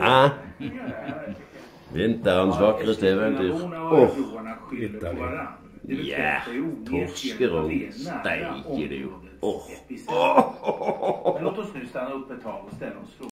Ja. Vinterens vackraste äventyr. Åh, hittade det. Ja, torskerån. Steike du. Åh. Låt oss nu stanna upp ett tag och ställa oss frågan.